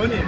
Johnny.